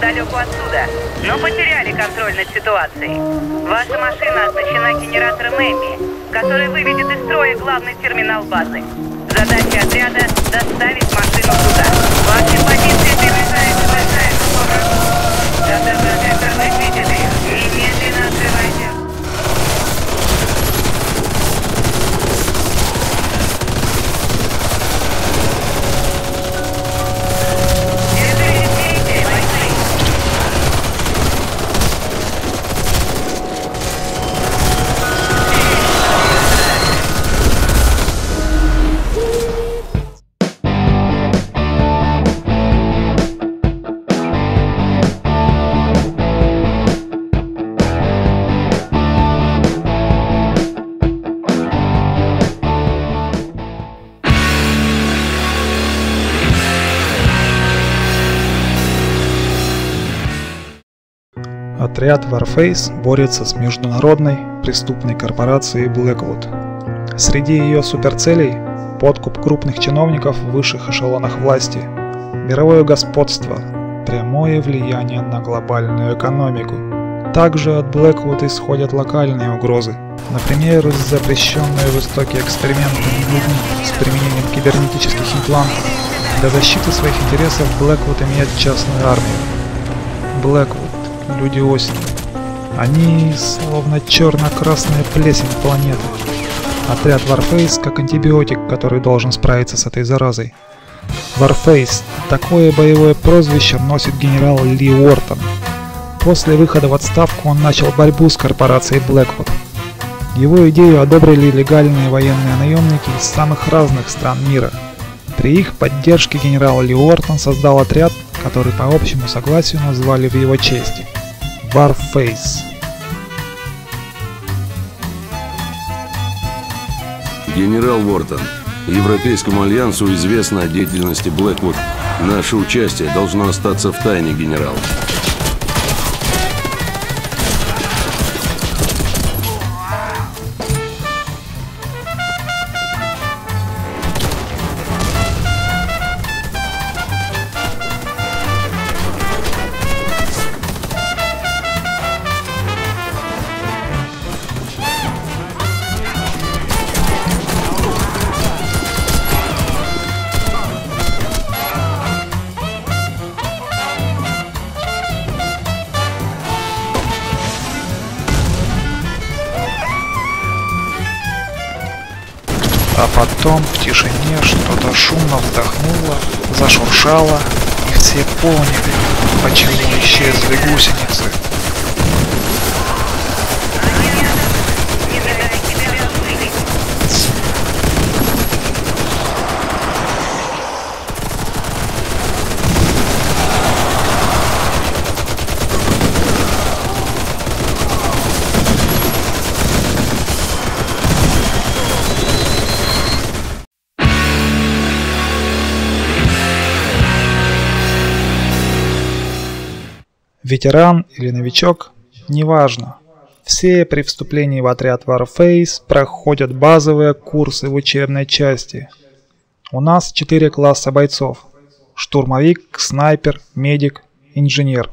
неподалеку отсюда, но потеряли контроль над ситуацией. Ваша машина оснащена генератором Эми, который выведет из строя главный терминал базы. Задача отряда — доставить машину туда. Отряд Warface борется с международной преступной корпорацией Blackwood. Среди ее суперцелей – подкуп крупных чиновников в высших эшелонах власти, мировое господство, прямое влияние на глобальную экономику. Также от Blackwood исходят локальные угрозы, например, запрещенные в Истоке эксперименты людьми с применением кибернетических имплантов. Для защиты своих интересов Blackwood имеет частную армию. Blackwood люди осени. Они словно черно-красная плесень планеты. Отряд Warface как антибиотик, который должен справиться с этой заразой. Warface – такое боевое прозвище носит генерал Ли Уортон. После выхода в отставку он начал борьбу с корпорацией Blackwood. Его идею одобрили легальные военные наемники из самых разных стран мира. При их поддержке генерал Ли Уортон создал отряд, который по общему согласию назвали в его честь – Warface. Генерал Уортон, Европейскому альянсу известно о деятельности Блэквуд. Наше участие должно остаться в тайне, генерал. Зашуршало, и все поняли, почему исчезли гусеницы. Ветеран или новичок, неважно. Все при вступлении в отряд Warface проходят базовые курсы в учебной части. У нас 4 класса бойцов. Штурмовик, снайпер, медик, инженер.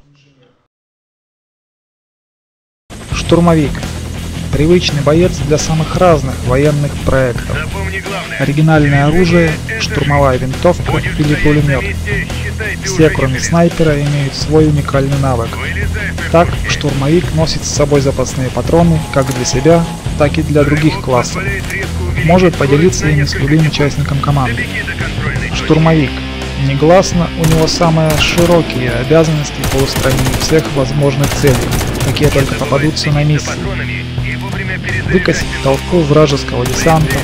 Штурмовик. Привычный боец для самых разных военных проектов. Оригинальное оружие, штурмовая винтовка или пулемет. Все, кроме снайпера, имеют свой уникальный навык. Так, штурмовик носит с собой запасные патроны как для себя, так и для других классов. Может поделиться ими с любым участником команды. Штурмовик. Негласно, у него самые широкие обязанности по устранению всех возможных целей, какие только попадутся на миссии. Выкосить толпу вражеского десанта,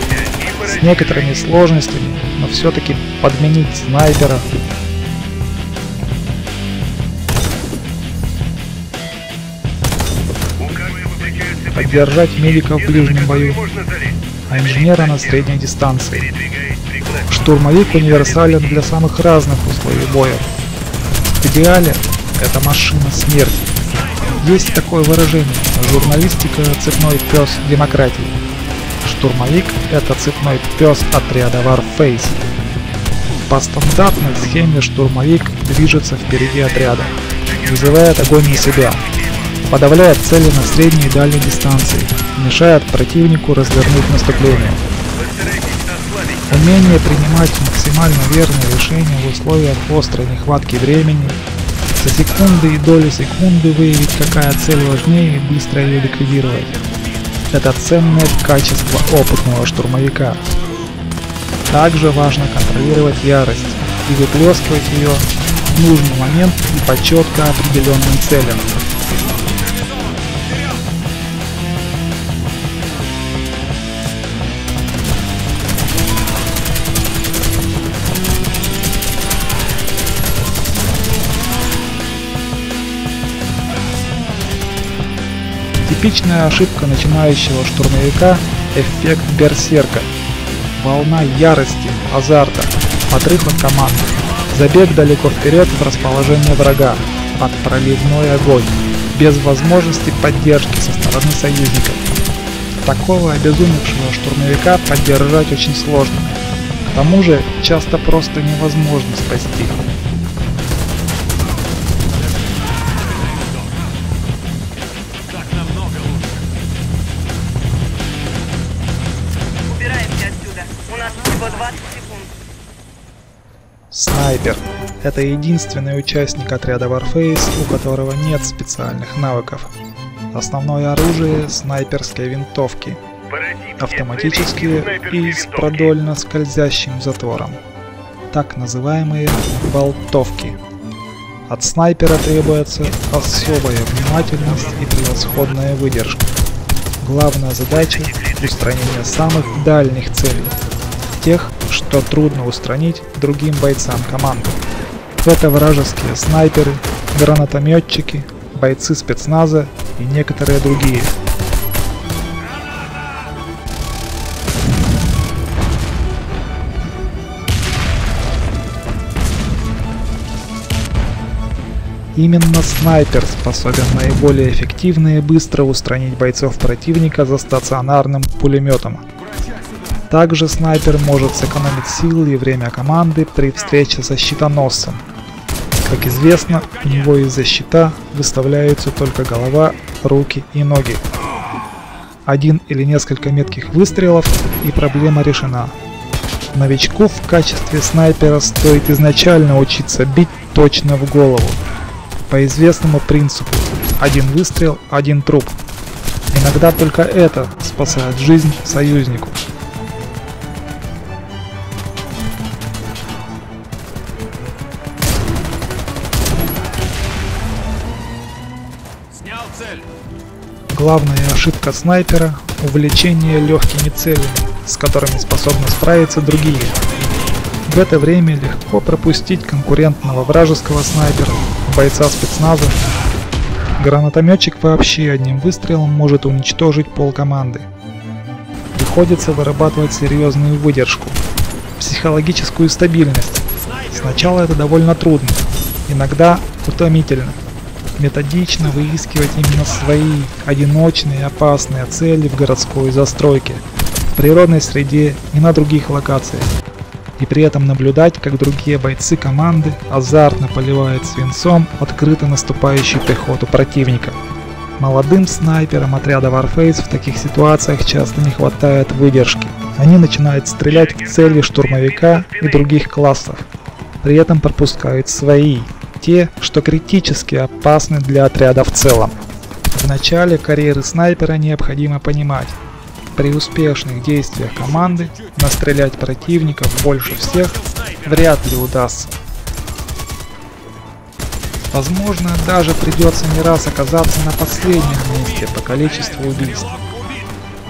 с некоторыми сложностями, но все-таки подменить снайпера. Поддержать медика в ближнем бою, а инженера на средней дистанции. Штурмовик универсален для самых разных условий боя. В идеале это машина смерти. Есть такое выражение – журналистика – цепной пес демократии. Штурмовик – это цепной пес отряда Warface. По стандартной схеме штурмовик движется впереди отряда, вызывает огонь на себя, подавляет цели на средней и дальней дистанции, мешает противнику развернуть наступление. Умение принимать максимально верные решения в условиях острой нехватки времени, за секунды и доли секунды выявить, какая цель важнее и быстро ее ликвидировать. Это ценное качество опытного штурмовика. Также важно контролировать ярость и выплескивать ее в нужный момент и по четко определенным целям. Типичная ошибка начинающего штурмовика – эффект берсерка. Волна ярости, азарта, отрыв от команды, забег далеко вперед в расположение врага, под проливной огонь, без возможности поддержки со стороны союзников. Такого обезумевшего штурмовика поддержать очень сложно. К тому же, часто просто невозможно спасти. Снайпер – это единственный участник отряда Warface, у которого нет специальных навыков. Основное оружие – снайперские винтовки, автоматические и с продольно скользящим затвором, так называемые болтовки. От снайпера требуется особая внимательность и превосходная выдержка. Главная задача – устранение самых дальних целей, тех, что трудно устранить другим бойцам команды. Это вражеские снайперы, гранатометчики, бойцы спецназа и некоторые другие. Именно снайпер способен наиболее эффективно и быстро устранить бойцов противника за стационарным пулеметом. Также снайпер может сэкономить силы и время команды при встрече со щитоносцем. Как известно, у него из-за щита выставляются только голова, руки и ноги. Один или несколько метких выстрелов и проблема решена. Новичку в качестве снайпера стоит изначально учиться бить точно в голову. По известному принципу один выстрел, один труп. Иногда только это спасает жизнь союзнику. Главная ошибка снайпера – увлечение легкими целями, с которыми способны справиться другие. В это время легко пропустить конкурентного вражеского снайпера, бойца спецназа. Гранатометчик вообще одним выстрелом может уничтожить пол команды. Приходится вырабатывать серьезную выдержку, психологическую стабильность. Сначала это довольно трудно, иногда утомительно методично выискивать именно свои одиночные опасные цели в городской застройке, в природной среде и на других локациях. И при этом наблюдать, как другие бойцы команды азартно поливают свинцом открыто наступающую пехоту противника. Молодым снайперам отряда Warface в таких ситуациях часто не хватает выдержки. Они начинают стрелять в цели штурмовика и других классов. При этом пропускают свои, те, что критически опасны для отряда в целом. В начале карьеры снайпера необходимо понимать, при успешных действиях команды настрелять противников больше всех вряд ли удастся. Возможно, даже придется не раз оказаться на последнем месте по количеству убийств.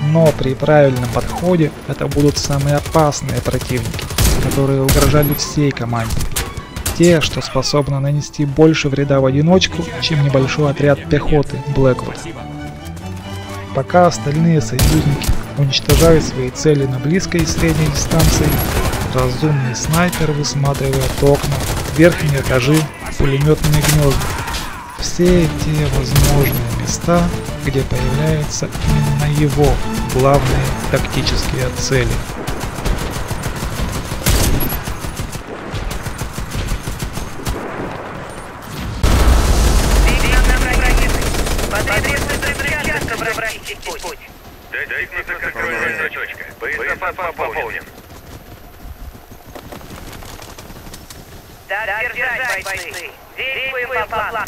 Но при правильном подходе это будут самые опасные противники, которые угрожали всей команде те, что способны нанести больше вреда в одиночку, чем небольшой отряд пехоты Блэквуд. Пока остальные союзники уничтожают свои цели на близкой и средней дистанции, разумный снайпер высматривает окна, верхние этажи, пулеметные гнезда. Все те возможные места, где появляются именно его главные тактические цели. Пополнен. Так держать, бойцы. Действуем по плану.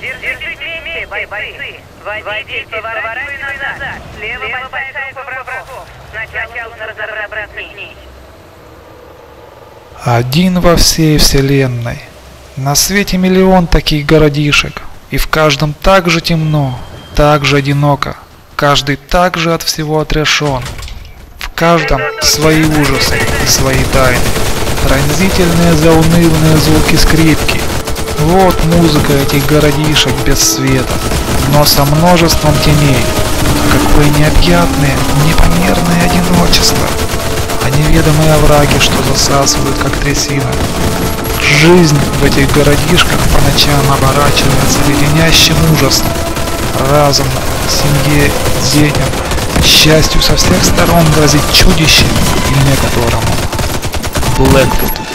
Держите вместе, бойцы. Водитель, поворачивай назад. Слева большая группа врагов. Сначала нужно разобраться с ней. Один во всей вселенной. На свете миллион таких городишек, и в каждом так же темно, так же одиноко, каждый так же от всего отрешен. В каждом свои ужасы и свои тайны, пронзительные заунывные звуки скрипки. Вот музыка этих городишек без света, но со множеством теней. Какое необъятное, непомерное одиночество неведомые овраги, что засасывают, как трясина. Жизнь в этих городишках по ночам оборачивается леденящим ужасом. Разуму, семье, детям, счастью со всех сторон грозит чудище, имя которому Блэквуд.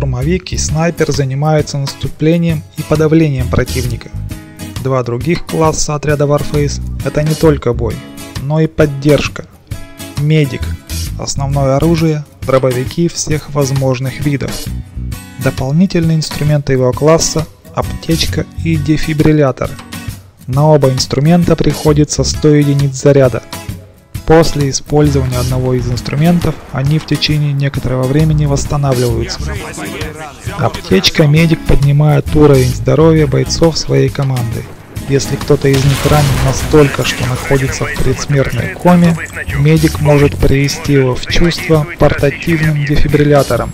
Штурмовик и снайпер занимаются наступлением и подавлением противника. Два других класса отряда Warface – это не только бой, но и поддержка. Медик – основное оружие, дробовики всех возможных видов. Дополнительные инструменты его класса – аптечка и дефибриллятор. На оба инструмента приходится 100 единиц заряда. После использования одного из инструментов они в течение некоторого времени восстанавливаются. Аптечка медик поднимает уровень здоровья бойцов своей команды. Если кто-то из них ранен настолько, что находится в предсмертной коме, медик может привести его в чувство портативным дефибриллятором.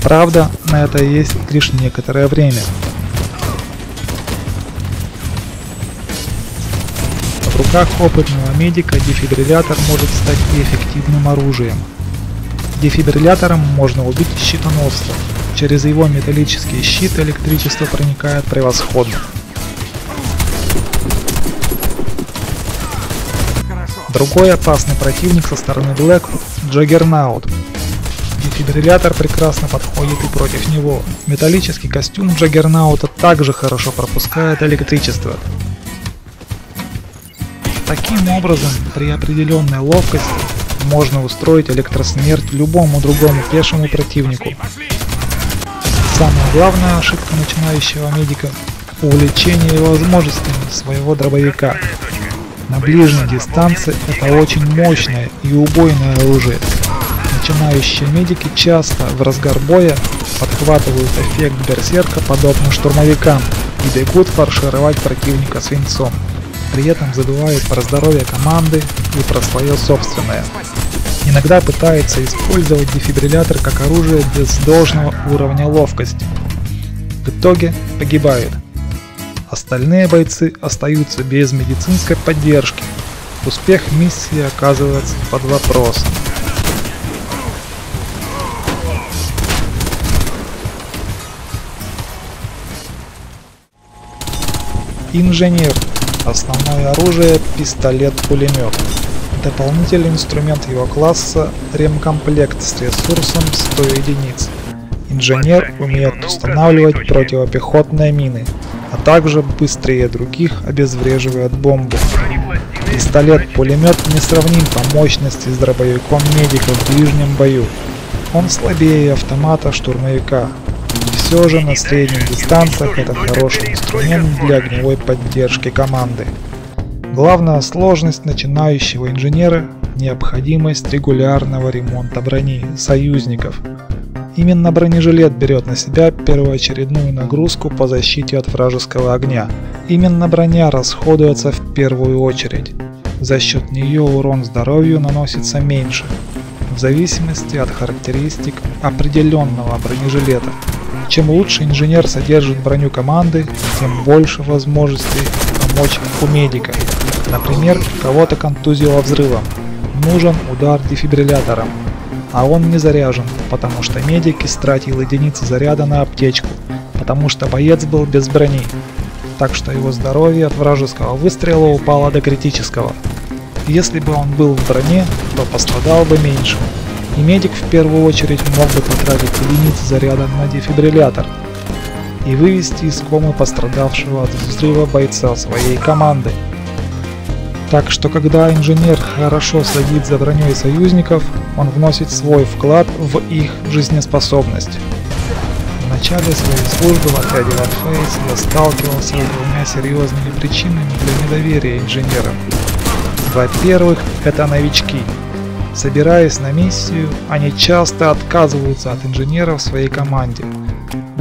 Правда, на это есть лишь некоторое время. Руках опытного медика дефибриллятор может стать эффективным оружием. Дефибриллятором можно убить щитоносца. Через его металлический щит электричество проникает превосходно. Другой опасный противник со стороны Блэквуд – Джаггернаут. Дефибриллятор прекрасно подходит и против него. Металлический костюм Джаггернаута также хорошо пропускает электричество. Таким образом, при определенной ловкости можно устроить электросмерть любому другому пешему противнику. Самая главная ошибка начинающего медика – увлечение возможностями своего дробовика. На ближней дистанции это очень мощное и убойное оружие. Начинающие медики часто в разгар боя подхватывают эффект берсерка подобно штурмовикам и бегут фаршировать противника свинцом. При этом забывают про здоровье команды и про свое собственное. Иногда пытается использовать дефибриллятор как оружие без должного уровня ловкости. В итоге погибает. Остальные бойцы остаются без медицинской поддержки. Успех миссии оказывается под вопросом. Инженер. Основное оружие – пистолет-пулемет. Дополнительный инструмент его класса – ремкомплект с ресурсом 100 единиц. Инженер умеет устанавливать противопехотные мины, а также быстрее других обезвреживает бомбу. Пистолет-пулемет не сравним по мощности с дробовиком медика в ближнем бою. Он слабее автомата штурмовика. Все же на средних дистанциях это хороший инструмент для огневой поддержки команды. Главная сложность начинающего инженера – необходимость регулярного ремонта брони союзников. Именно бронежилет берет на себя первоочередную нагрузку по защите от вражеского огня. Именно броня расходуется в первую очередь. За счет нее урон здоровью наносится меньше. в зависимости от характеристик определенного бронежилета. Чем лучше инженер содержит броню команды, тем больше возможностей помочь у медика. Например, кого-то контузило взрывом, нужен удар дефибриллятором, а он не заряжен, потому что медик истратил единицы заряда на аптечку, потому что боец был без брони, так что его здоровье от вражеского выстрела упало до критического. Если бы он был в броне, то пострадал бы меньше, и медик в первую очередь мог бы потратить единицы заряда на дефибриллятор и вывести из комы пострадавшего от взрыва бойца своей команды. Так что когда инженер хорошо следит за броней союзников, он вносит свой вклад в их жизнеспособность. В начале своей службы в отряде Warface я сталкивался с двумя серьезными причинами для недоверия инженерам. Во-первых, это новички. Собираясь на миссию, они часто отказываются от инженера в своей команде.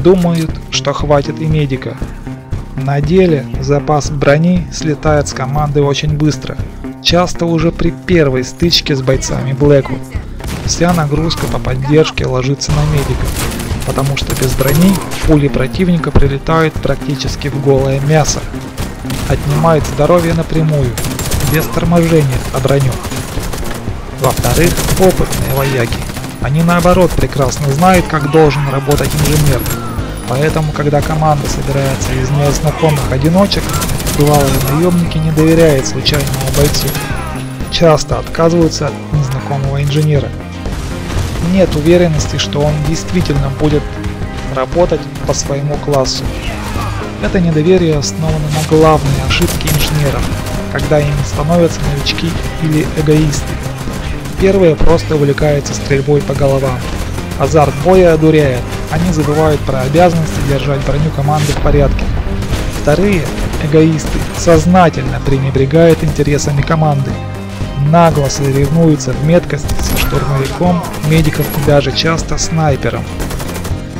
Думают, что хватит и медика, на деле запас брони слетает с команды очень быстро, часто уже при первой стычке с бойцами Блэквуд. Вся нагрузка по поддержке ложится на медика, потому что без брони пули противника прилетают практически в голое мясо. Отнимает здоровье напрямую, без торможения о броню. Во-вторых, опытные вояки. Они наоборот прекрасно знают, как должен работать инженер, Поэтому, когда команда собирается из незнакомых одиночек, бывалые наемники не доверяют случайному бойцу. Часто отказываются от незнакомого инженера. Нет уверенности, что он действительно будет работать по своему классу. Это недоверие основано на главной ошибке инженеров, когда ими становятся новички или эгоисты. Первые просто увлекаются стрельбой по головам. Азарт боя одуряет, они забывают про обязанности держать броню команды в порядке. Вторые, эгоисты, сознательно пренебрегают интересами команды. Нагло соревнуются в меткости со штурмовиком, медиком и даже часто снайпером.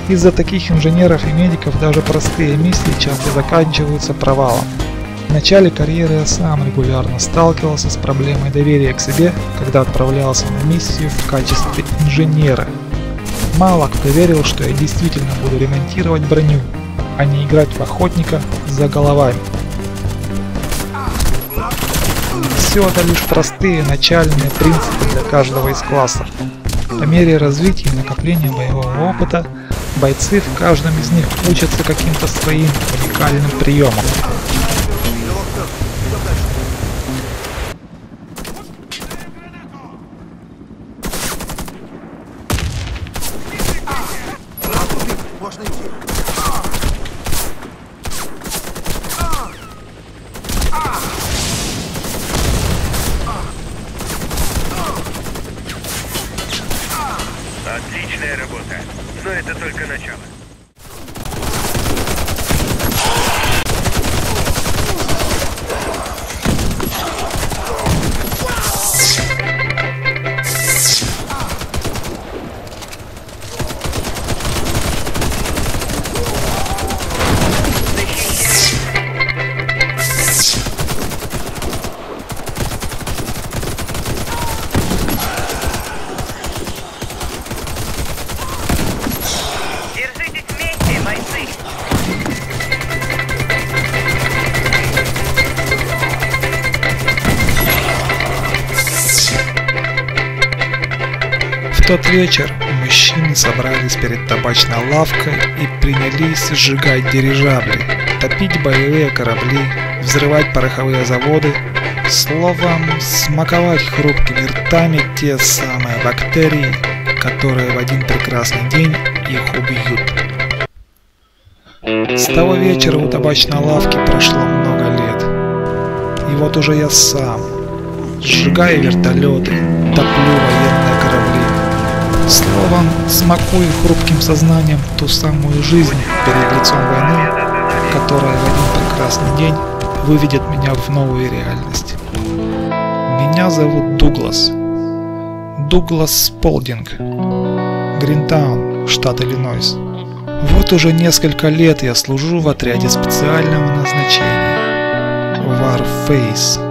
Из-за таких инженеров и медиков даже простые миссии часто заканчиваются провалом. В начале карьеры я сам регулярно сталкивался с проблемой доверия к себе, когда отправлялся на миссию в качестве инженера – Мало кто верил, что я действительно буду ремонтировать броню, а не играть в охотника за головами. Все это лишь простые начальные принципы для каждого из классов. По мере развития и накопления боевого опыта, бойцы в каждом из них учатся каким-то своим уникальным приемам. Вечер мужчины собрались перед табачной лавкой и принялись сжигать дирижабли, топить боевые корабли, взрывать пороховые заводы, словом, смаковать хрупкими ртами те самые бактерии, которые в один прекрасный день их убьют. С того вечера у табачной лавки прошло много лет. И вот уже я сам, сжигаю вертолеты, топлю военные. Словом, смакую хрупким сознанием ту самую жизнь перед лицом войны, которая в один прекрасный день выведет меня в новую реальность. Меня зовут Дуглас. Дуглас Сполдинг. Гринтаун, штат Иллинойс. Вот уже несколько лет я служу в отряде специального назначения. Warface.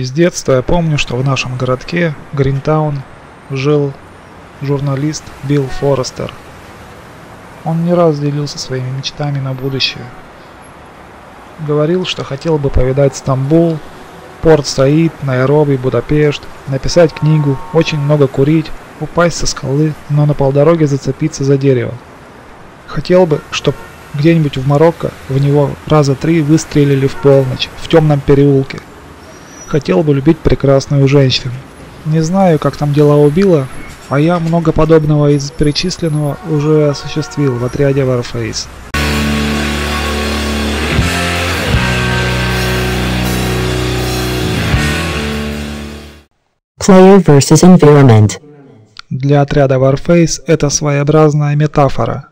Из детства я помню, что в нашем городке, Гринтаун, жил журналист Билл Форестер. Он не раз делился своими мечтами на будущее. Говорил, что хотел бы повидать Стамбул, Порт Саид, Найроби, Будапешт, написать книгу, очень много курить, упасть со скалы, но на полдороге зацепиться за дерево. Хотел бы, чтоб где-нибудь в Марокко в него раза три выстрелили в полночь, в темном переулке. Хотел бы любить прекрасную женщину. Не знаю, как там дела у Билла, а я много подобного из перечисленного уже осуществил в отряде Warface. Player versus environment. Для отряда Warface это своеобразная метафора.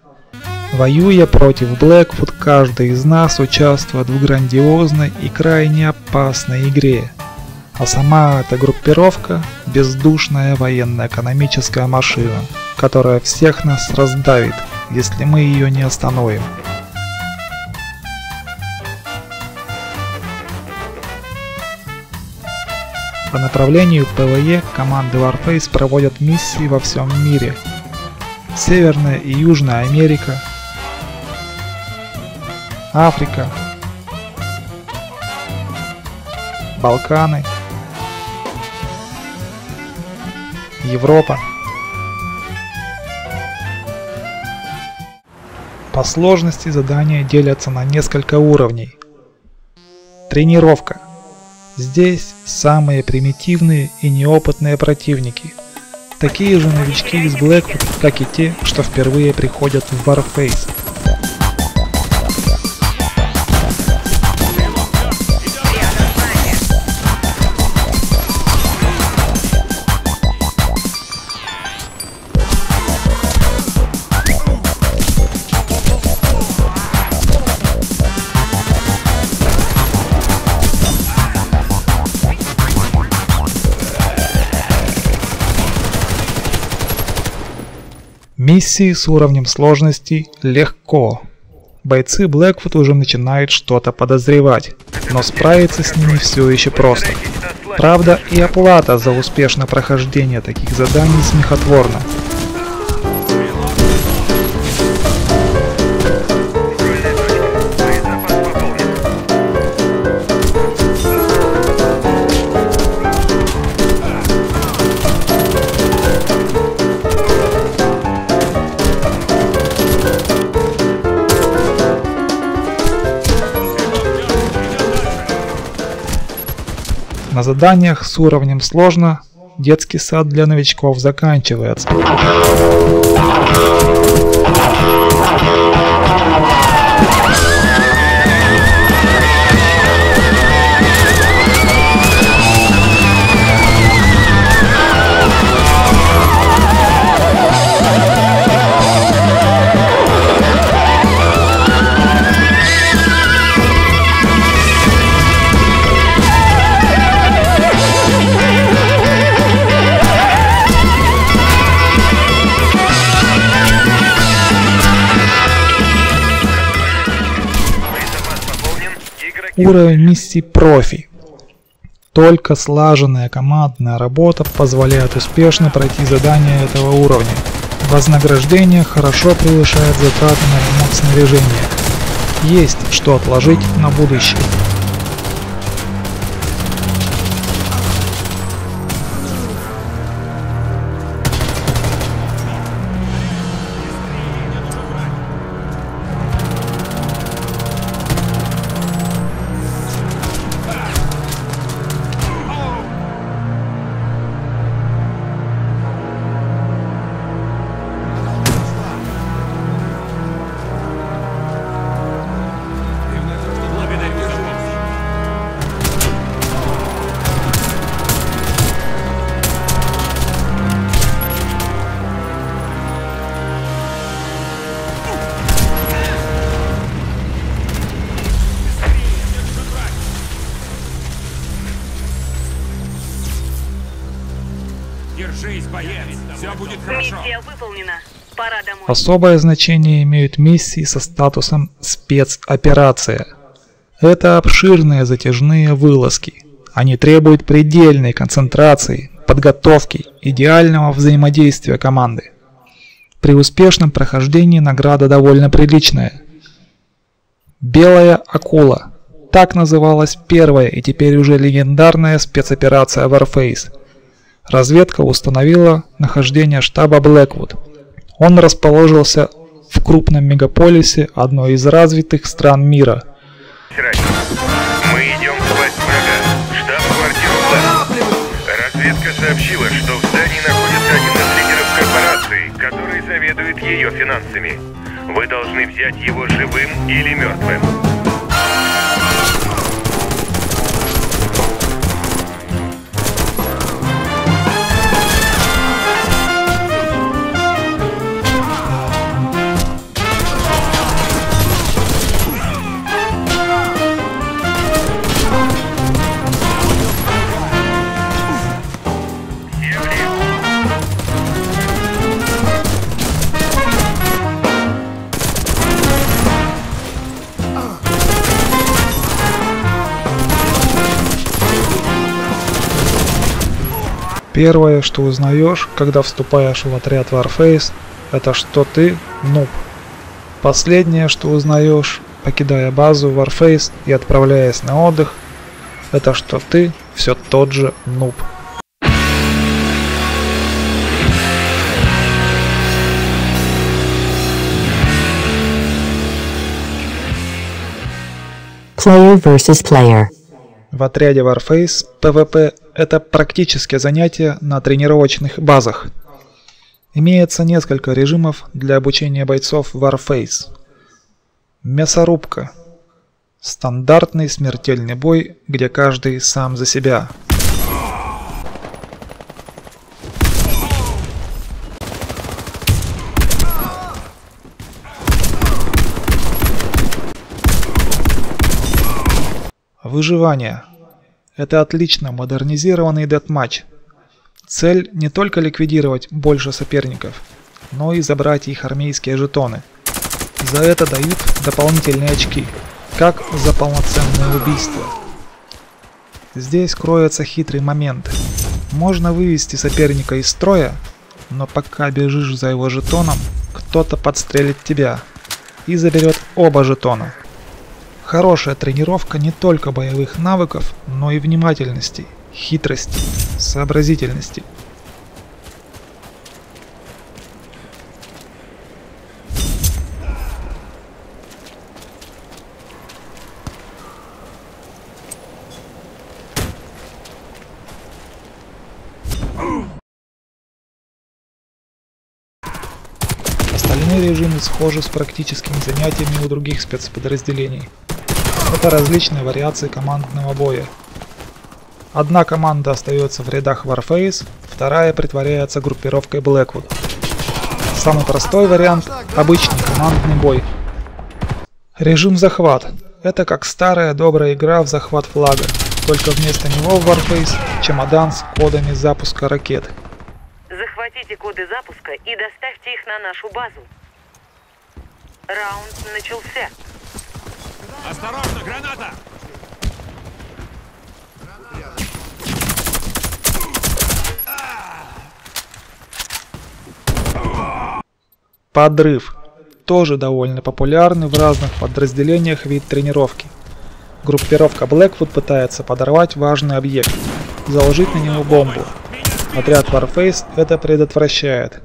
Воюя против Блэквуд, каждый из нас участвует в грандиозной и крайне опасной игре. А сама эта группировка – бездушная военно-экономическая машина, которая всех нас раздавит, если мы ее не остановим. По направлению PvE команды Warface проводят миссии во всем мире. Северная и Южная Америка, Африка, Балканы, Европа. По сложности задания делятся на несколько уровней. Тренировка. Здесь самые примитивные и неопытные противники. Такие же новички из Blackwood, как и те, что впервые приходят в Warface. Миссии с уровнем сложности легко. Бойцы Blackwood уже начинают что-то подозревать, но справиться с ними все еще просто. Правда, и оплата за успешное прохождение таких заданий смехотворна. На заданиях с уровнем сложно детский сад для новичков заканчивается. Уровень миссии профи. Только слаженная командная работа позволяет успешно пройти задания этого уровня. Вознаграждение хорошо превышает затраты на ремонт снаряжения. Есть что отложить на будущее. Особое значение имеют миссии со статусом «спецоперация». Это обширные затяжные вылазки. Они требуют предельной концентрации, подготовки, идеального взаимодействия команды. При успешном прохождении награда довольно приличная. Белая акула. Так называлась первая и теперь уже легендарная спецоперация Warface. Разведка установила нахождение штаба Блэквуд. Он расположился в крупном мегаполисе одной из развитых стран мира. Мы идем в врага. Штаб-квартиру Блэк. Разведка сообщила, что в здании находится один из лидеров корпорации, который заведует ее финансами. Вы должны взять его живым или мертвым. Первое, что узнаешь, когда вступаешь в отряд Warface, это что ты нуб. Последнее, что узнаешь, покидая базу Warface и отправляясь на отдых, это что ты все тот же нуб. Player versus player. В отряде Warface PvP – это практически занятие на тренировочных базах. Имеется несколько режимов для обучения бойцов Warface. Мясорубка. Стандартный смертельный бой, где каждый сам за себя. Выживание. Это отлично модернизированный дедматч. Цель не только ликвидировать больше соперников, но и забрать их армейские жетоны. За это дают дополнительные очки, как за полноценное убийство. Здесь кроется хитрый момент. Можно вывести соперника из строя, но пока бежишь за его жетоном, кто-то подстрелит тебя и заберет оба жетона. Хорошая тренировка не только боевых навыков, но и внимательности, хитрости, сообразительности. Режимы схожи с практическими занятиями у других спецподразделений. Это различные вариации командного боя. Одна команда остается в рядах Warface, вторая притворяется группировкой Blackwood. Самый простой вариант – обычный командный бой. Режим захват. Это как старая добрая игра в захват флага, только вместо него в Warface чемодан с кодами запуска ракет. Захватите коды запуска и доставьте их на нашу базу. Раунд начался. Осторожно, граната! Подрыв. Тоже довольно популярный в разных подразделениях вид тренировки. Группировка Blackwood пытается подорвать важный объект, заложить на него бомбу. Отряд Warface это предотвращает.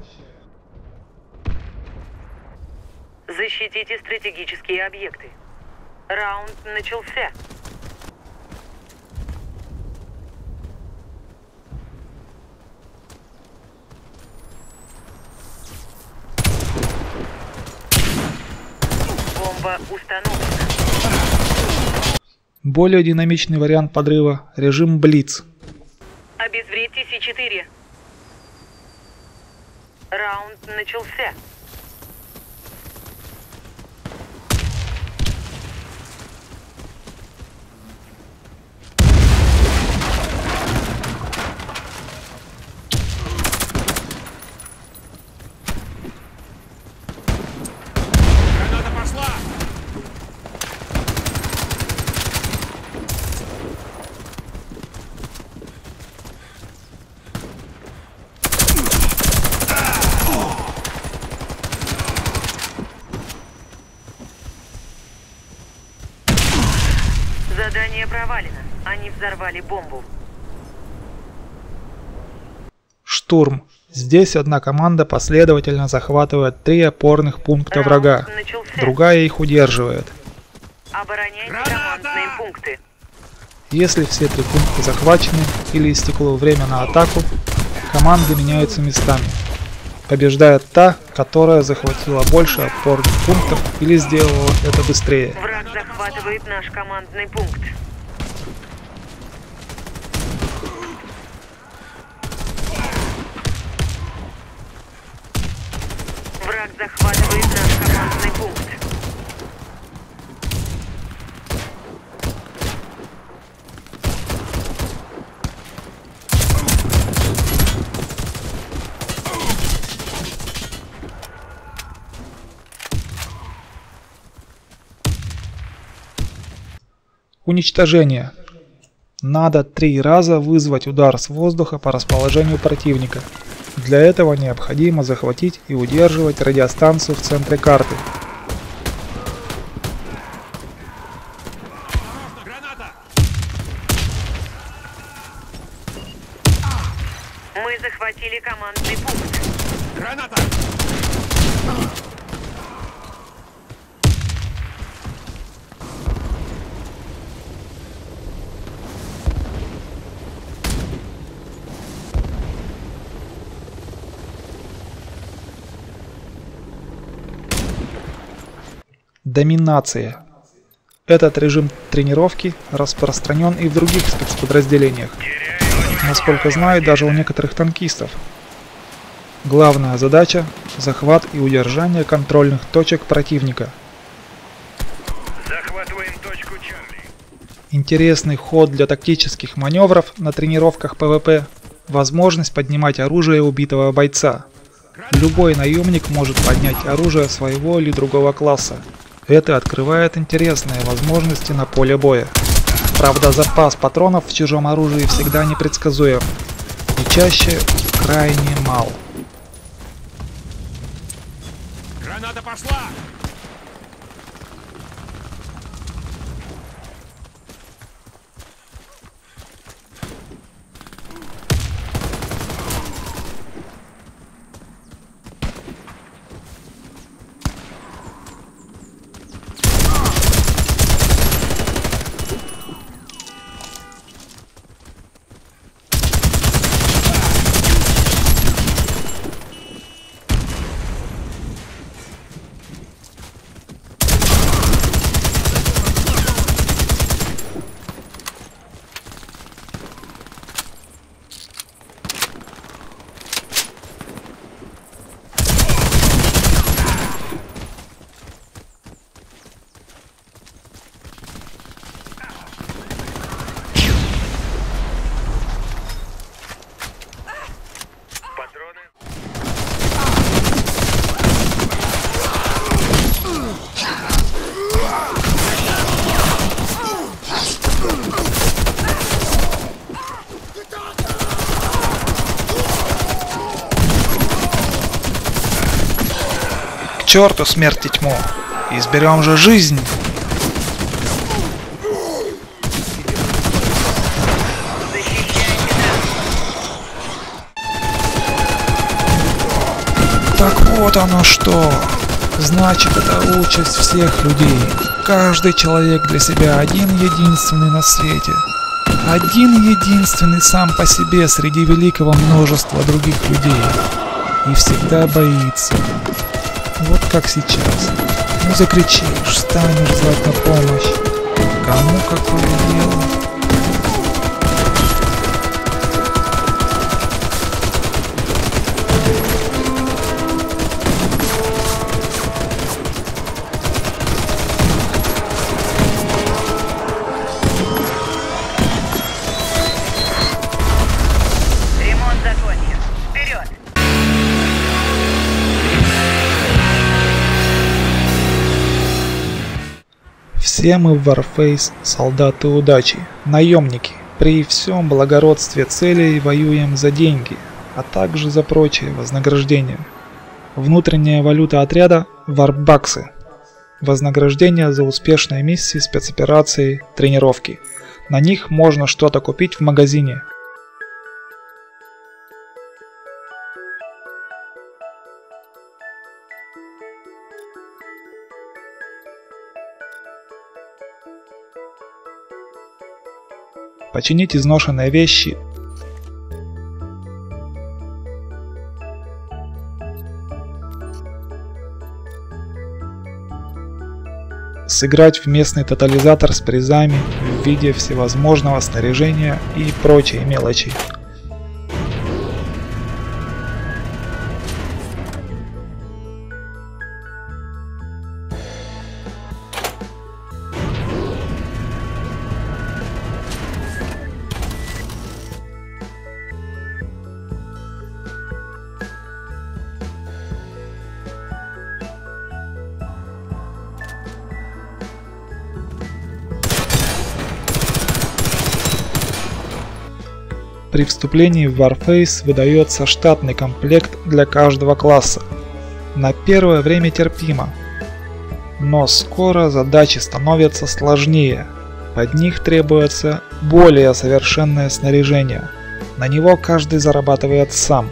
Защитите стратегические объекты. Раунд начался. Бомба установлена. Более динамичный вариант подрыва – режим Блиц. Обезвредьте С4. Раунд начался. Задание провалено. Они взорвали бомбу. Штурм. Здесь одна команда последовательно захватывает три опорных пункта врага, Раунд начался. другая их удерживает. Обороняйте командные пункты. Если все три пункта захвачены или истекло время на атаку, команды меняются местами. Побеждает та, которая захватила больше опорных пунктов или сделала это быстрее. Враг захватывает наш командный пункт. Враг захватывает наш командный пункт. Уничтожение. Надо три раза вызвать удар с воздуха по расположению противника. Для этого необходимо захватить и удерживать радиостанцию в центре карты. Осторожно, граната! Мы захватили командный пункт. Граната! Доминация. Этот режим тренировки распространен и в других спецподразделениях. Насколько знаю, даже у некоторых танкистов. Главная задача – захват и удержание контрольных точек противника. Интересный ход для тактических маневров на тренировках ПВП – возможность поднимать оружие убитого бойца. Любой наемник может поднять оружие своего или другого класса. Это открывает интересные возможности на поле боя. Правда, запас патронов в чужом оружии всегда непредсказуем и чаще крайне мал. Граната пошла! Черту смерть и тьму! Изберем же жизнь! Так вот оно что! Значит, это участь всех людей. Каждый человек для себя один единственный на свете. Один единственный сам по себе среди великого множества других людей. И всегда боится. Как сейчас. Ну закричишь, станешь звать на помощь. Кому какое дело? Все мы в Warface солдаты удачи, наемники. При всем благородстве целей воюем за деньги, а также за прочие вознаграждения. Внутренняя валюта отряда – варбаксы. Вознаграждение за успешные миссии, спецоперации, тренировки. На них можно что-то купить в магазине. Починить изношенные вещи. Сыграть в местный тотализатор с призами в виде всевозможного снаряжения и прочей мелочи. Вступлении в Warface выдается штатный комплект для каждого класса. На первое время терпимо, но скоро задачи становятся сложнее. Под них требуется более совершенное снаряжение. На него каждый зарабатывает сам.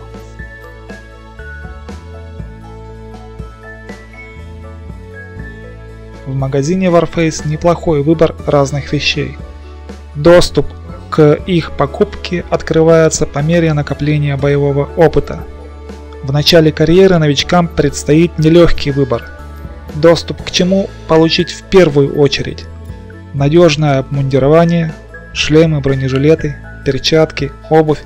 В магазине Warface неплохой выбор разных вещей. Доступ к их покупке открывается по мере накопления боевого опыта. В начале карьеры новичкам предстоит нелегкий выбор. Доступ к чему получить в первую очередь. Надежное обмундирование, шлемы, бронежилеты, перчатки, обувь.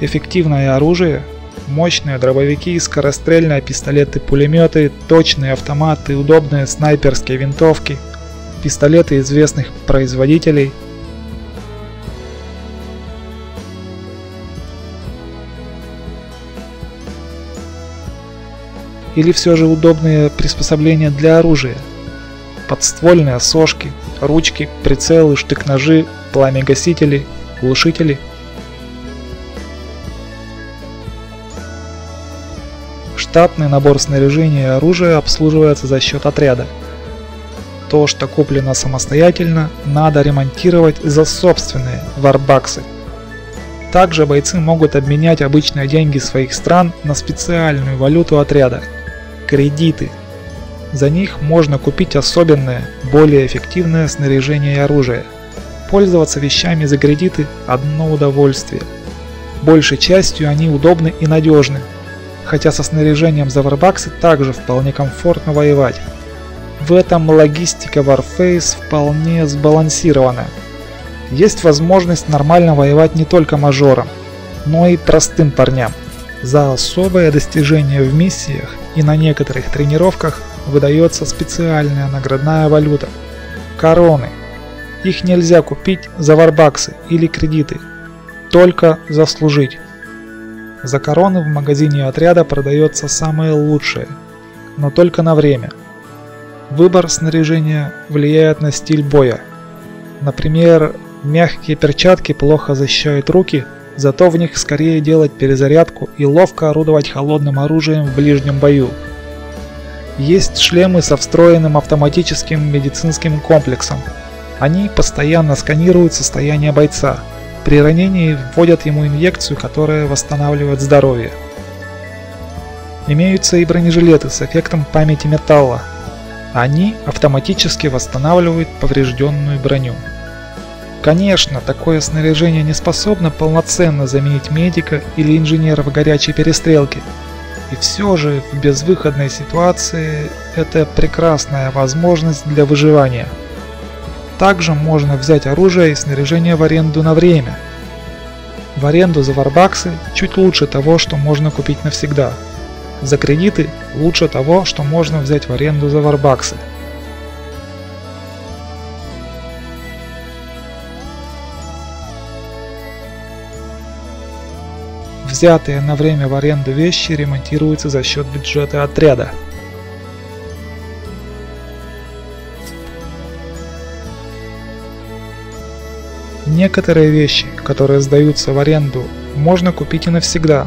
Эффективное оружие, мощные дробовики, скорострельные пистолеты-пулеметы, точные автоматы, удобные снайперские винтовки, пистолеты известных производителей. Или все же удобные приспособления для оружия. Подствольные сошки, ручки, прицелы, штык-ножи, пламя-гасители, глушители – Штатный набор снаряжения и оружия обслуживается за счет отряда. То, что куплено самостоятельно, надо ремонтировать за собственные варбаксы. Также бойцы могут обменять обычные деньги своих стран на специальную валюту отряда – кредиты. За них можно купить особенное, более эффективное снаряжение и оружие. Пользоваться вещами за кредиты – одно удовольствие. Большей частью они удобны и надежны, хотя со снаряжением за варбаксы также вполне комфортно воевать. В этом логистика Warface вполне сбалансирована. Есть возможность нормально воевать не только мажорам, но и простым парням. За особое достижение в миссиях и на некоторых тренировках выдается специальная наградная валюта – короны. Их нельзя купить за варбаксы или кредиты, только заслужить. За короны в магазине отряда продается самое лучшее, но только на время. Выбор снаряжения влияет на стиль боя. Например, мягкие перчатки плохо защищают руки, зато в них скорее делать перезарядку и ловко орудовать холодным оружием в ближнем бою. Есть шлемы со встроенным автоматическим медицинским комплексом. Они постоянно сканируют состояние бойца – при ранении вводят ему инъекцию, которая восстанавливает здоровье. Имеются и бронежилеты с эффектом памяти металла. Они автоматически восстанавливают поврежденную броню. Конечно, такое снаряжение не способно полноценно заменить медика или инженера в горячей перестрелке. И все же в безвыходной ситуации это прекрасная возможность для выживания. Также можно взять оружие и снаряжение в аренду на время. В аренду за варбаксы чуть лучше того, что можно купить навсегда. За кредиты лучше того, что можно взять в аренду за варбаксы. Взятые на время в аренду вещи ремонтируются за счет бюджета отряда. Некоторые вещи, которые сдаются в аренду, можно купить и навсегда,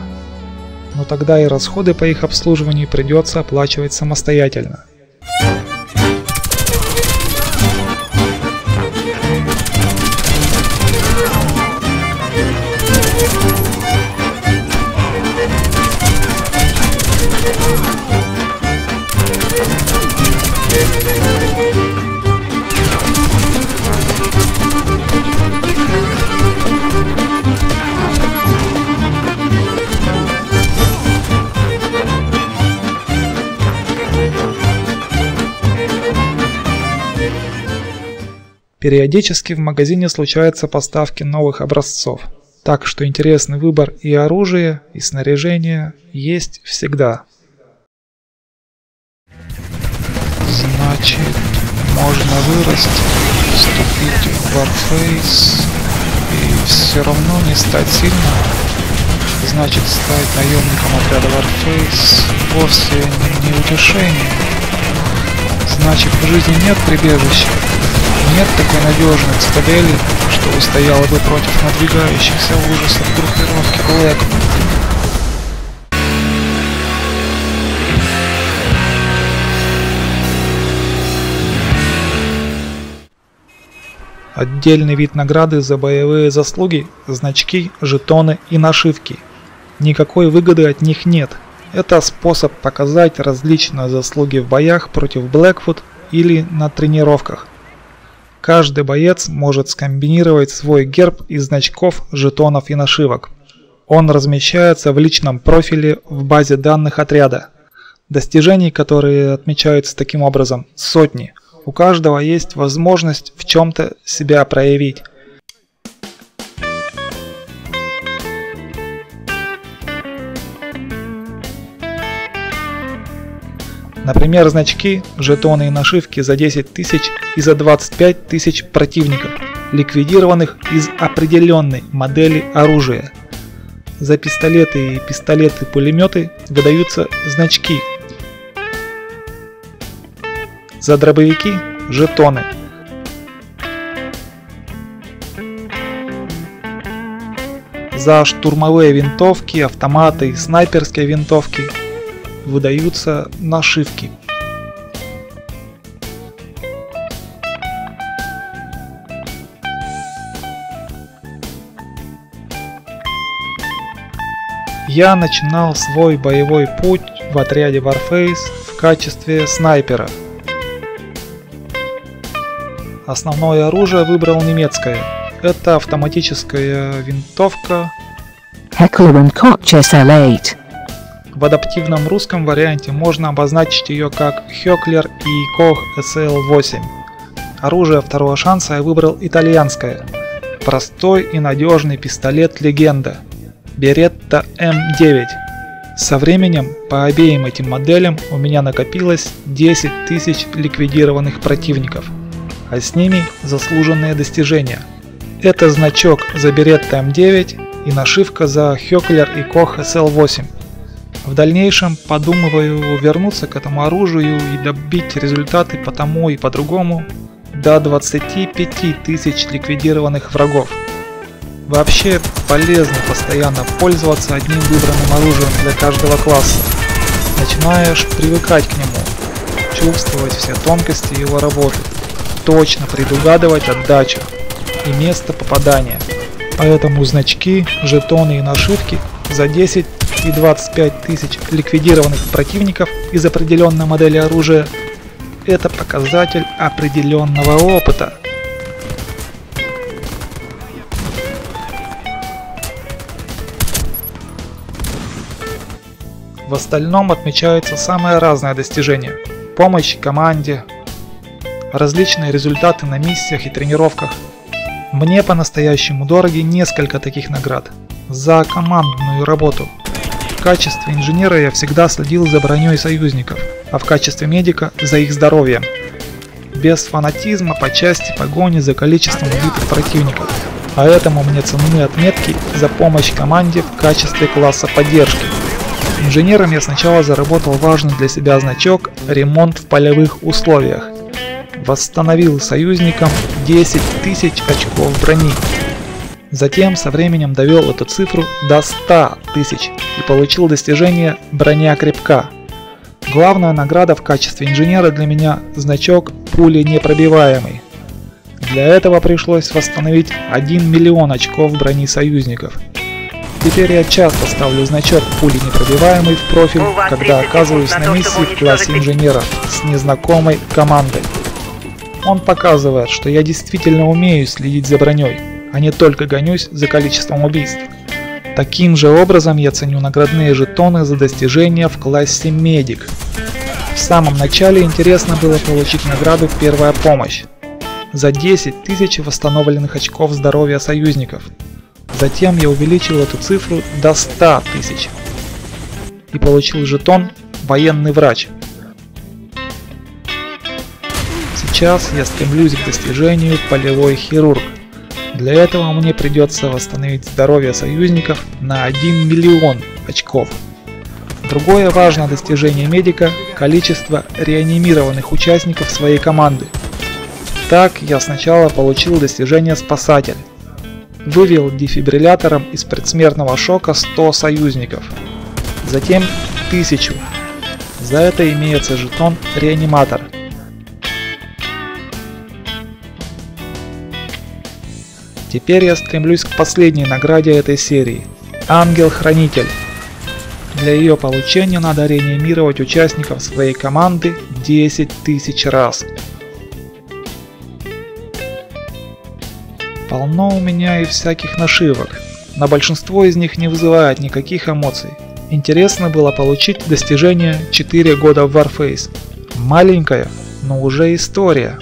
но тогда и расходы по их обслуживанию придется оплачивать самостоятельно. Периодически в магазине случаются поставки новых образцов, так что интересный выбор и оружия, и снаряжения есть всегда. Значит, можно вырасти, вступить в Warface и все равно не стать сильным. Значит, стать наемником отряда Warface вовсе не утешение. Значит, в жизни нет прибежища, нет такой надежной цитадели, что устояла бы против надвигающихся ужасов группировки Блэкман. Отдельный вид награды за боевые заслуги, значки, жетоны и нашивки. Никакой выгоды от них нет. Это способ показать различные заслуги в боях против Блэквуд или на тренировках. Каждый боец может скомбинировать свой герб из значков, жетонов и нашивок. Он размещается в личном профиле в базе данных отряда. Достижений, которые отмечаются таким образом, сотни. У каждого есть возможность в чем-то себя проявить. Например, значки, жетоны и нашивки за 10 тысяч и за 25 тысяч противников, ликвидированных из определенной модели оружия. За пистолеты и пистолеты-пулеметы выдаются значки. За дробовики – жетоны. За штурмовые винтовки, автоматы и снайперские винтовки выдаются нашивки. Я начинал свой боевой путь в отряде Warface в качестве снайпера. Основное оружие выбрал немецкое. Это автоматическая винтовка Heckler Koch SL8. В адаптивном русском варианте можно обозначить ее как Хёклер и Koch SL8. Оружие второго шанса я выбрал итальянское. Простой и надежный пистолет-легенда. Беретта М9. Со временем по обеим этим моделям у меня накопилось 10 тысяч ликвидированных противников, а с ними заслуженные достижения. Это значок за Беретта М9 и нашивка за Хёклер и Koch SL8. В дальнейшем подумываю вернуться к этому оружию и добить результаты по тому и по другому до 25 тысяч ликвидированных врагов. Вообще полезно постоянно пользоваться одним выбранным оружием для каждого класса. Начинаешь привыкать к нему, чувствовать все тонкости его работы, точно предугадывать отдачу и место попадания. Поэтому значки, жетоны и нашивки за 10 и 25 тысяч ликвидированных противников из определенной модели оружия – это показатель определенного опыта. В остальном отмечаются самые разные достижения. Помощь команде, различные результаты на миссиях и тренировках. Мне по-настоящему дороги несколько таких наград за командную работу. Качестве инженера я всегда следил за броней союзников, а в качестве медика за их здоровьем. Без фанатизма по части погони за количеством убитых противников. А этому мне ценны отметки за помощь команде в качестве класса поддержки. Инженером я сначала заработал важный для себя значок «Ремонт в полевых условиях». Восстановил союзникам 10 тысяч очков брони. Затем со временем довел эту цифру до 100 тысяч и получил достижение «Броня крепка». Главная награда в качестве инженера для меня – значок «Пули непробиваемый». Для этого пришлось восстановить 1 миллион очков брони союзников. Теперь я часто ставлю значок «Пули непробиваемый» в профиль, когда 30 оказываюсь на миссии в классе инженера с незнакомой командой. Он показывает, что я действительно умею следить за броней, а не только гонюсь за количеством убийств. Таким же образом я ценю наградные жетоны за достижения в классе медик. В самом начале интересно было получить награду «Первая помощь» за 10 тысяч восстановленных очков здоровья союзников. Затем я увеличил эту цифру до 100 тысяч и получил жетон «Военный врач». Сейчас я стремлюсь к достижению полевой хирург. Для этого мне придется восстановить здоровье союзников на 1 миллион очков. Другое важное достижение медика – количество реанимированных участников своей команды. Так я сначала получил достижение спасатель. Вывел дефибриллятором из предсмертного шока 100 союзников. Затем 1000. За это имеется жетон реаниматор. Теперь я стремлюсь к последней награде этой серии – Ангел-Хранитель. Для ее получения надо реанимировать участников своей команды 10 тысяч раз. Полно у меня и всяких нашивок, но большинство из них не вызывает никаких эмоций. Интересно было получить достижение 4 года в Warface. Маленькая, но уже история.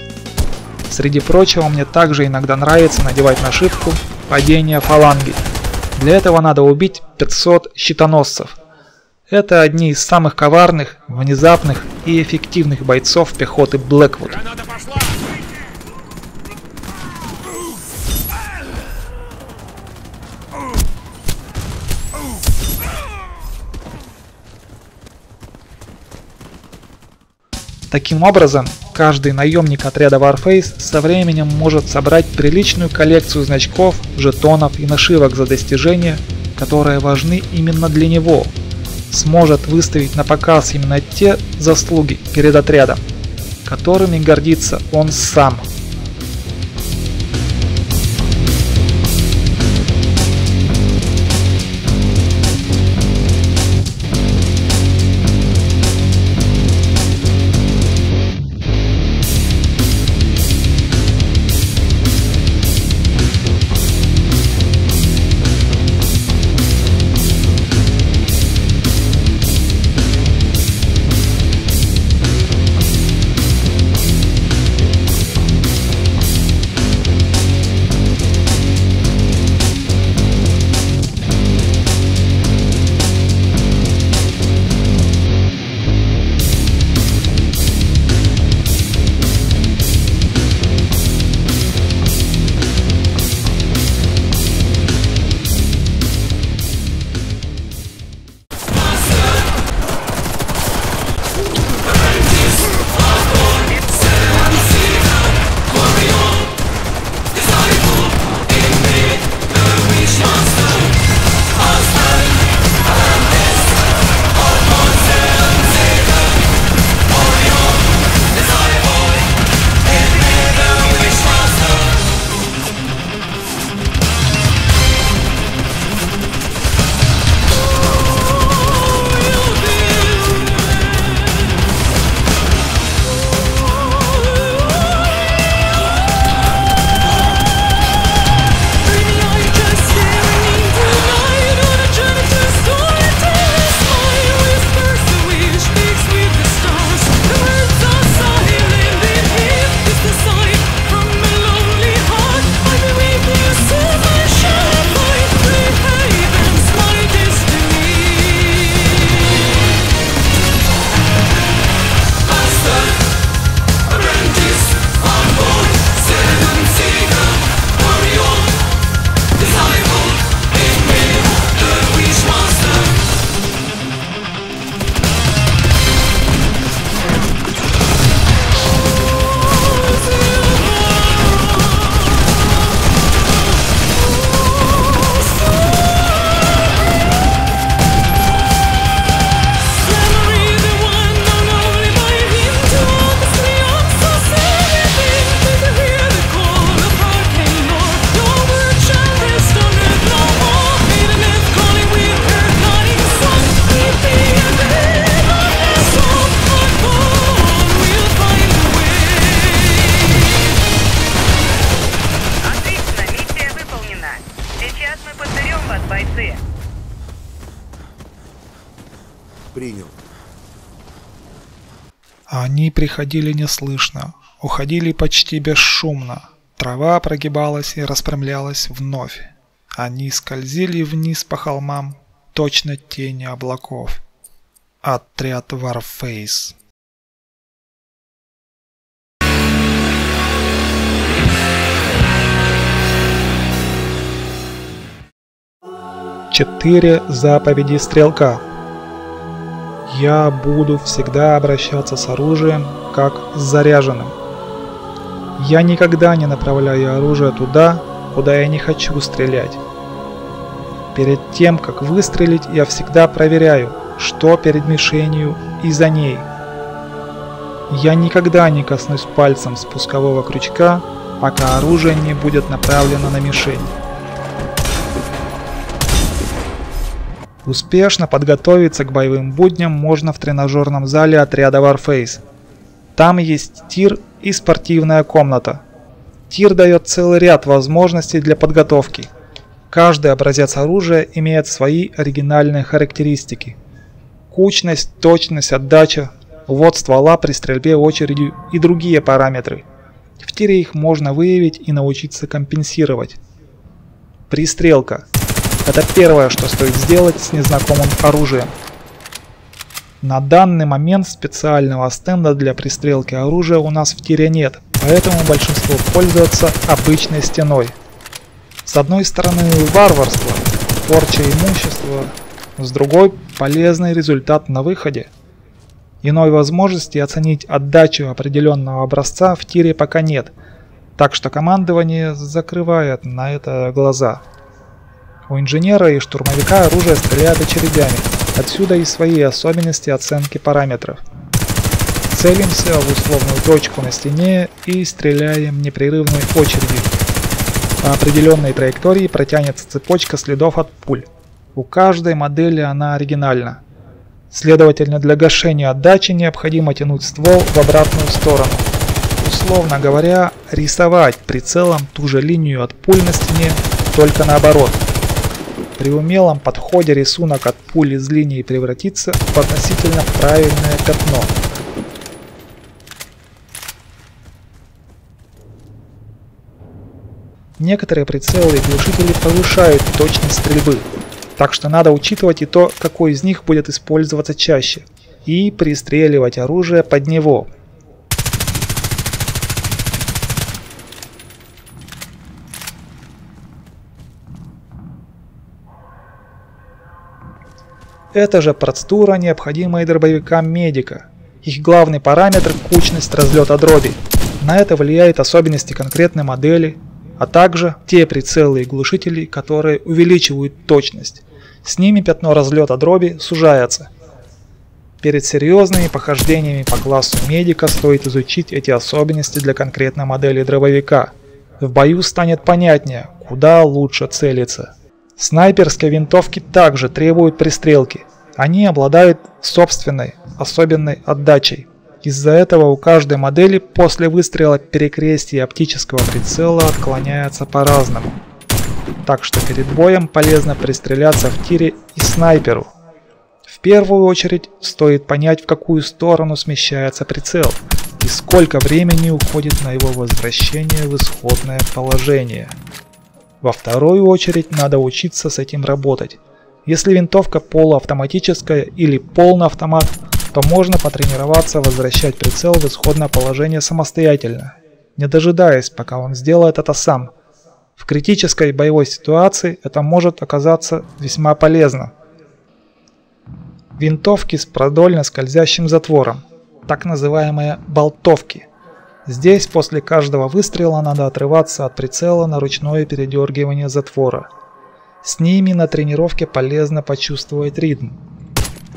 Среди прочего мне также иногда нравится надевать нашивку «Падение фаланги». Для этого надо убить 500 щитоносцев. Это одни из самых коварных, внезапных и эффективных бойцов пехоты Блэквуд. Таким образом, каждый наемник отряда Warface со временем может собрать приличную коллекцию значков, жетонов и нашивок за достижения, которые важны именно для него. Сможет выставить на показ именно те заслуги перед отрядом, которыми гордится он сам. Приходили неслышно, уходили почти бесшумно. Трава прогибалась и распрямлялась вновь. Они скользили вниз по холмам, точно тени облаков. Отряд Warface. Четыре заповеди стрелка. Я буду всегда обращаться с оружием, как с заряженным. Я никогда не направляю оружие туда, куда я не хочу стрелять. Перед тем, как выстрелить, я всегда проверяю, что перед мишенью и за ней. Я никогда не коснусь пальцем спускового крючка, пока оружие не будет направлено на мишень. Успешно подготовиться к боевым будням можно в тренажерном зале отряда Warface. Там есть тир и спортивная комната. Тир дает целый ряд возможностей для подготовки. Каждый образец оружия имеет свои оригинальные характеристики. Кучность, точность, отдача, ввод ствола при стрельбе очередью и другие параметры. В тире их можно выявить и научиться компенсировать. Пристрелка. Это первое, что стоит сделать с незнакомым оружием. На данный момент специального стенда для пристрелки оружия у нас в тире нет, поэтому большинство пользуются обычной стеной. С одной стороны варварство, порча имущества, с другой полезный результат на выходе. Иной возможности оценить отдачу определенного образца в тире пока нет, так что командование закрывает на это глаза. У инженера и штурмовика оружие стреляет очередями, отсюда и свои особенности оценки параметров. Целимся в условную точку на стене и стреляем непрерывной очередью. По определенной траектории протянется цепочка следов от пуль. У каждой модели она оригинальна. Следовательно, для гашения отдачи необходимо тянуть ствол в обратную сторону. Условно говоря, рисовать прицелом ту же линию от пуль на стене, только наоборот – при умелом подходе рисунок от пули из линии превратится в относительно правильное пятно. Некоторые прицелы и глушители повышают точность стрельбы, так что надо учитывать и то, какой из них будет использоваться чаще, и пристреливать оружие под него, Это же процедура, необходимая дробовикам медика. Их главный параметр – кучность разлета дроби. На это влияют особенности конкретной модели, а также те прицелы и глушители, которые увеличивают точность. С ними пятно разлета дроби сужается. Перед серьезными похождениями по классу медика стоит изучить эти особенности для конкретной модели дробовика. В бою станет понятнее, куда лучше целиться. Снайперские винтовки также требуют пристрелки. Они обладают собственной, особенной отдачей. Из-за этого у каждой модели после выстрела перекрестие оптического прицела отклоняется по-разному. Так что перед боем полезно пристреляться в тире и снайперу. В первую очередь стоит понять в какую сторону смещается прицел и сколько времени уходит на его возвращение в исходное положение. Во вторую очередь надо учиться с этим работать. Если винтовка полуавтоматическая или полный автомат, то можно потренироваться возвращать прицел в исходное положение самостоятельно, не дожидаясь, пока он сделает это сам. В критической боевой ситуации это может оказаться весьма полезно. Винтовки с продольно скользящим затвором, так называемые болтовки – Здесь после каждого выстрела надо отрываться от прицела на ручное передергивание затвора. С ними на тренировке полезно почувствовать ритм.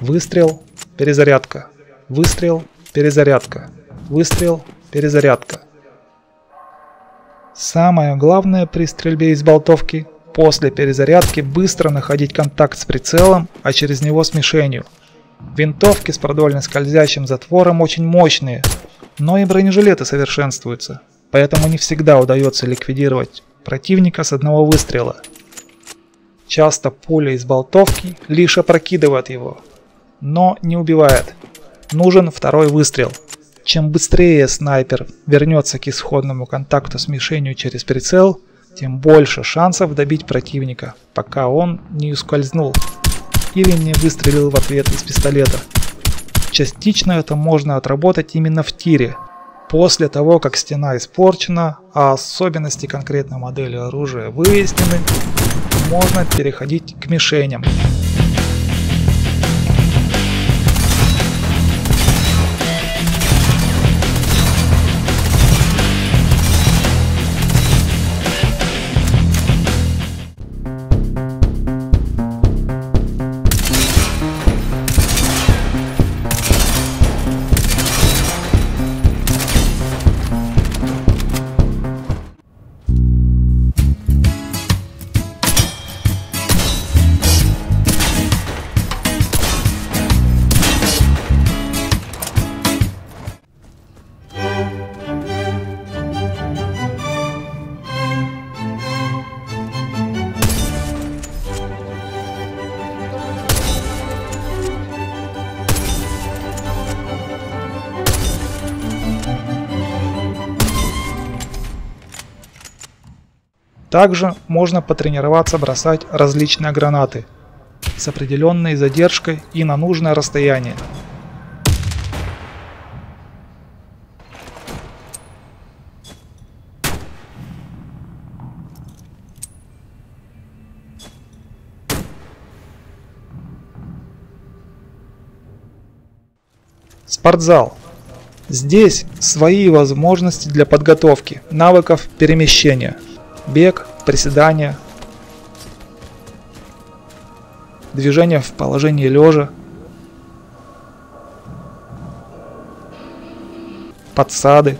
Выстрел, перезарядка. Выстрел, перезарядка. Выстрел, перезарядка. Самое главное при стрельбе из болтовки – после перезарядки быстро находить контакт с прицелом, а через него с мишенью. Винтовки с продольно скользящим затвором очень мощные, но и бронежилеты совершенствуются, поэтому не всегда удается ликвидировать противника с одного выстрела. Часто пуля из болтовки лишь опрокидывает его. но не убивает. Нужен второй выстрел. Чем быстрее снайпер вернется к исходному контакту с мишенью через прицел, тем больше шансов добить противника, пока он не ускользнул или не выстрелил в ответ из пистолета. Частично это можно отработать именно в тире, после того, как стена испорчена, а особенности конкретной модели оружия выяснены, можно переходить к мишеням. Также можно потренироваться бросать различные гранаты с определенной задержкой и на нужное расстояние. Спортзал. Здесь свои возможности для подготовки навыков перемещения – бег, приседания, движение в положении лежа, подсады.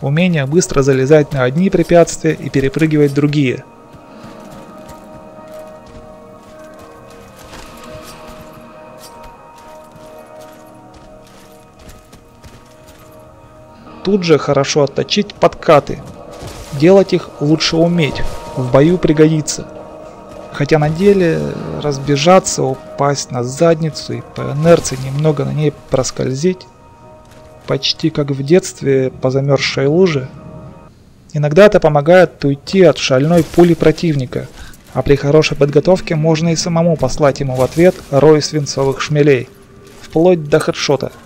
Умение быстро залезать на одни препятствия и перепрыгивать другие – тут же хорошо отточить подкаты. Делать их лучше уметь, в бою пригодится. Хотя на деле разбежаться, упасть на задницу и по инерции немного на ней проскользить, почти как в детстве по замерзшей луже. Иногда это помогает уйти от шальной пули противника, а при хорошей подготовке можно и самому послать ему в ответ рой свинцовых шмелей, вплоть до хедшота –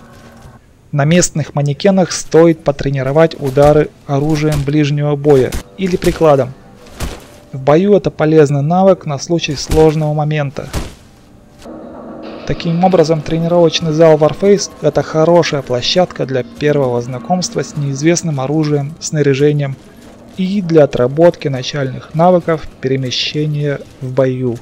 на местных манекенах стоит потренировать удары оружием ближнего боя или прикладом. В бою это полезный навык на случай сложного момента. Таким образом, тренировочный зал Warface – это хорошая площадка для первого знакомства с неизвестным оружием, снаряжением и для отработки начальных навыков перемещения в бою.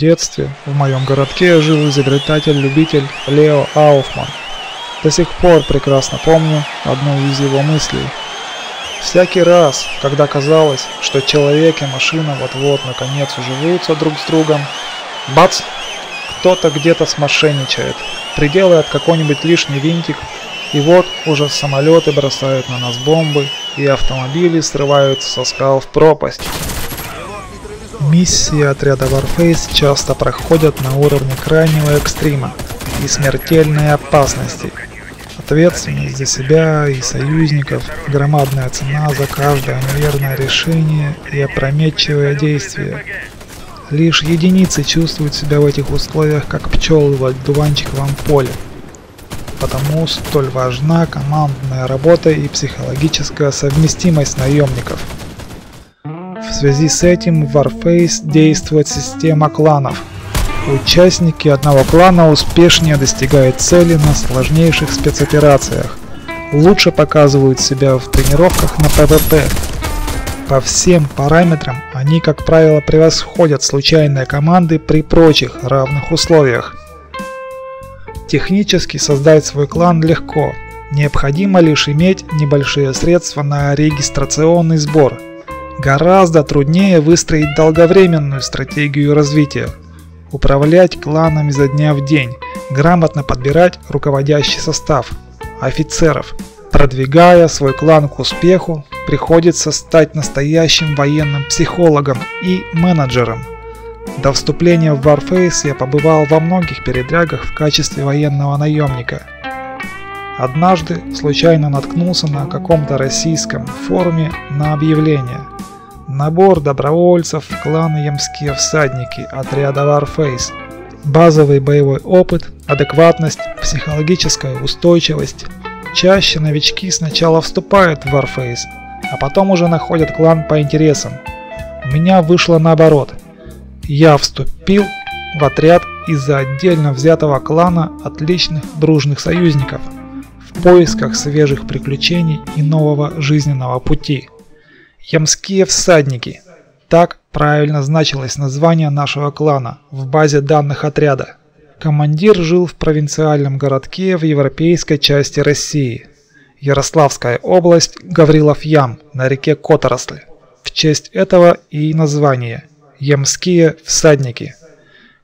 Детстве в моем городке жил изобретатель-любитель Лео Ауфман. До сих пор прекрасно помню одну из его мыслей. Всякий раз, когда казалось, что человек и машина вот-вот наконец уживаются друг с другом, бац, кто-то где-то смошенничает, приделает какой-нибудь лишний винтик, и вот уже самолеты бросают на нас бомбы, и автомобили срываются со скал в пропасть. Миссии отряда Warface часто проходят на уровне крайнего экстрима и смертельной опасности. Ответственность за себя и союзников, громадная цена за каждое неверное решение и опрометчивое действие. Лишь единицы чувствуют себя в этих условиях как пчелы в одуванчиковом поле. потому столь важна командная работа и психологическая совместимость наемников. Связи с этим в Warface действует система кланов. Участники одного клана успешнее достигают цели на сложнейших спецоперациях, лучше показывают себя в тренировках на PvP. По всем параметрам они, как правило, превосходят случайные команды при прочих равных условиях. Технически создать свой клан легко. Необходимо лишь иметь небольшие средства на регистрационный сбор. Гораздо труднее выстроить долговременную стратегию развития. Управлять кланом изо дня в день, грамотно подбирать руководящий состав, офицеров. Продвигая свой клан к успеху, приходится стать настоящим военным психологом и менеджером. До вступления в Warface я побывал во многих передрягах в качестве военного наемника. Однажды случайно наткнулся на каком-то российском форуме на объявление. Набор добровольцев в клан Ямские всадники отряда Warface. Базовый боевой опыт, адекватность, психологическая устойчивость. Чаще новички сначала вступают в Warface, а потом уже находят клан по интересам. У меня вышло наоборот – я вступил в отряд из-за отдельно взятого клана отличных дружных союзников в поисках свежих приключений и нового жизненного пути. Ямские всадники. Так правильно значилось название нашего клана в базе данных отряда. Командир жил в провинциальном городке в европейской части России. Ярославская область, Гаврилов Ям на реке Которосль. В честь этого и название ямские всадники.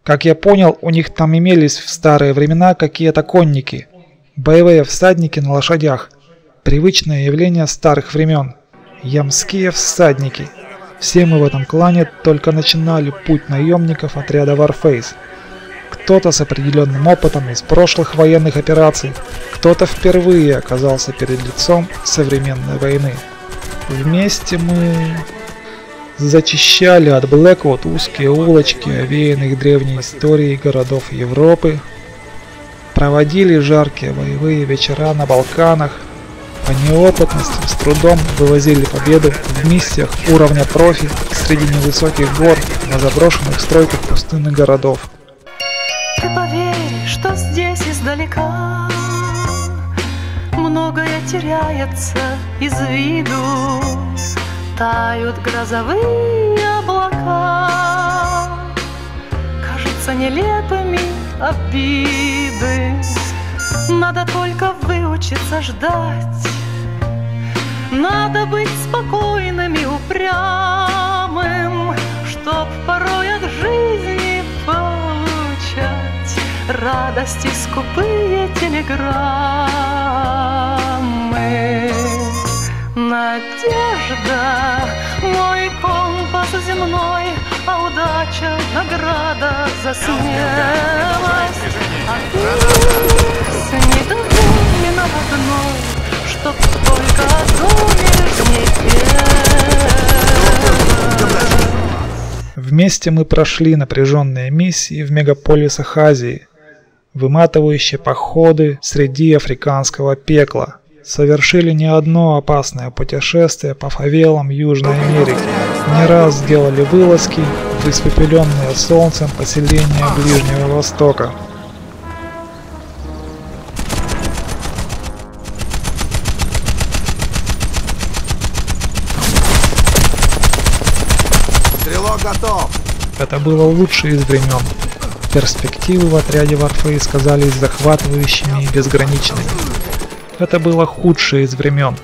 Как я понял, у них там имелись в старые времена какие-то конники, боевые всадники на лошадях, привычное явление старых времен. Ямские всадники. Все мы в этом клане только начинали путь наемников отряда Warface. Кто-то с определенным опытом из прошлых военных операций, кто-то впервые оказался перед лицом современной войны. Вместе мы зачищали от Блэквуд узкие улочки, овеянных древней историей городов Европы, проводили жаркие боевые вечера на Балканах, по неопытности с трудом вывозили победу в миссиях уровня профи среди невысоких гор на заброшенных стройках пустынных городов. Ты поверь, что здесь издалека Многое теряется из виду Тают грозовые облака Кажутся нелепыми обиды Надо только выучиться ждать Надо быть спокойным и упрямым Чтоб порой от жизни получать Радости скупые телеграммы. Надежда, мой компас земной, а удача награда за смелость. А ты с недовольным одной, Вместе мы прошли напряженные миссии в мегаполисах Азии, выматывающие походы среди африканского пекла – совершили не одно опасное путешествие по фавелам Южной Америки, не раз сделали вылазки в испепеленные солнцем поселения Ближнего Востока. Готов! Это было лучшее из времен. Перспективы в отряде Warface казались захватывающими и безграничными. Это было худшее из времен.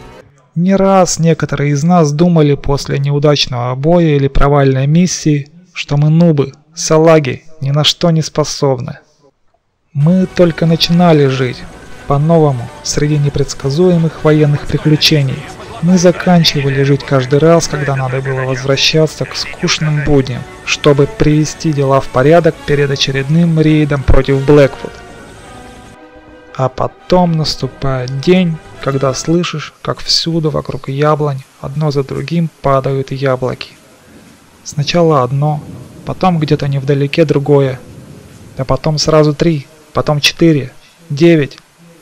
Не раз некоторые из нас думали после неудачного боя или провальной миссии, что мы нубы, салаги, ни на что не способны. Мы только начинали жить, по-новому, среди непредсказуемых военных приключений. Мы заканчивали жить каждый раз, когда надо было возвращаться к скучным будням, чтобы привести дела в порядок перед очередным рейдом против Блэквуд. А потом наступает день, когда слышишь, как всюду вокруг яблонь одно за другим падают яблоки. Сначала одно, потом где-то невдалеке другое, а потом сразу три, потом четыре, девять,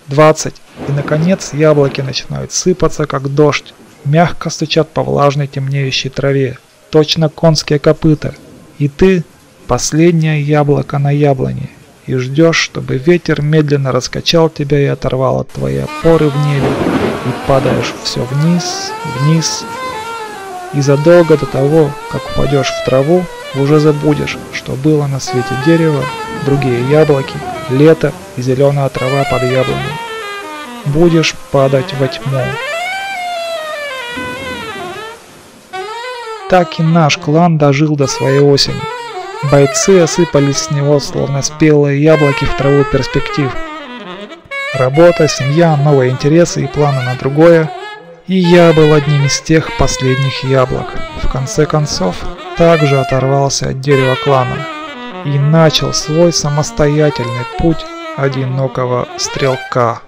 20. И наконец яблоки начинают сыпаться, как дождь. Мягко стучат по влажной темнеющей траве. Точно конские копыта. И ты последнее яблоко на яблоне. И ждешь, чтобы ветер медленно раскачал тебя и оторвал от твоей опоры в небе. И падаешь все вниз, вниз. И задолго до того, как упадешь в траву, уже забудешь, что было на свете дерево, другие яблоки, лето и зеленая трава под яблоней. Будешь падать во тьму. Так и наш клан дожил до своей осени. Бойцы осыпались с него, словно спелые яблоки в траву перспектив. Работа, семья, новые интересы и планы на другое. И я был одним из тех последних яблок. В конце концов, также оторвался от дерева клана и начал свой самостоятельный путь одинокого стрелка.